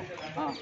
か。あ